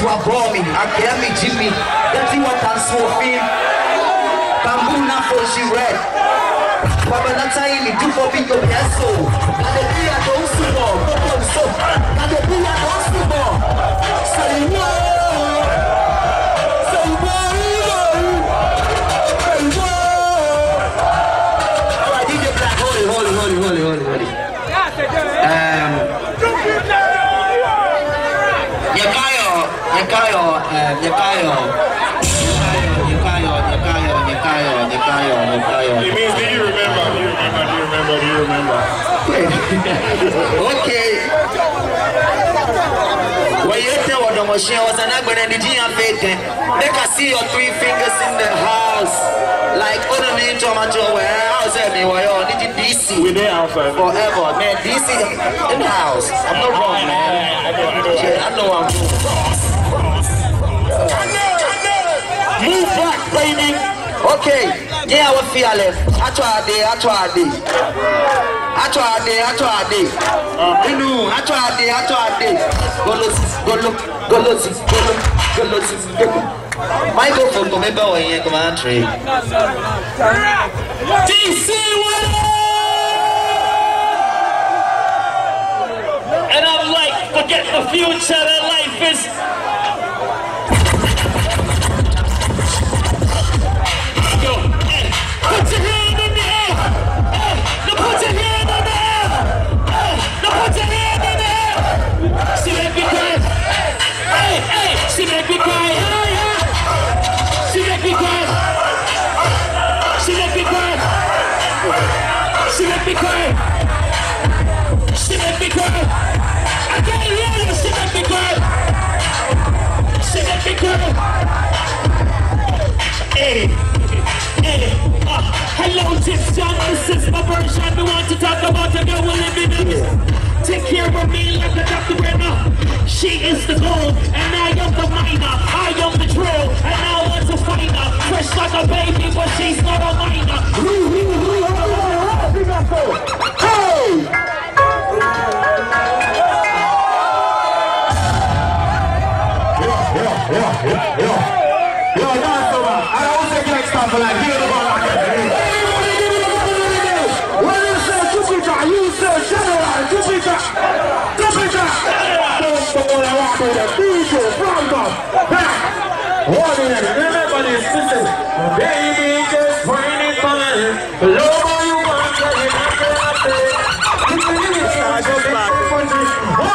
to abhor me, akẹ́ mi jí mi, dẹ́tí wọ́n ta sí òfin. Bambú náà fò ṣì rẹ̀. Bàbá náà táyé mi dúpọ̀ bí yóò bẹ́ẹ̀ sò. Àdébíyà tó ń sùn wọ̀. Nyakayo, Nyakayo, um, Nyakayo, Nyakayo, Nyakayo, Nyakayo, Nyakayo, Nyakayo. It means do you remember? Do you remember? Do you remember? Do you remember? Okay. Wayete wadomoshe wasanagbene ndijiya fete. Make I see your three fingers in the house. Like ono mi into macho we house me wayo niji DC. We're there outside. Forever, man. DC in the house. I'm not wrong, man. I know, I know. Yeah, I know I'm Move baby. Okay. Yeah, what feel left? Atwade, atwade. Atwade, atwade. Inu, atwade, atwade. Golosi, golo, golosi, golo, golosi, golo. Microphone come ebe oyin come on trade. DC And I'm like, forget the future, that life is. She make me cry. She make me cry. I can't hear you. She make me cry. She make me cry. Hey, hey, uh, hello, Tips John. This is my version. We want to talk about a girl we're living in. Take care of me like a Dr. Brenner. She is the gold, and I am the miner. I am the drill, and I want to find her. Fresh like a baby, but she's not a to the DJ from the back. One minute, everybody, listen. Baby, just find it fine. Love all you want, but you're not gonna pay. Listen, listen, I just like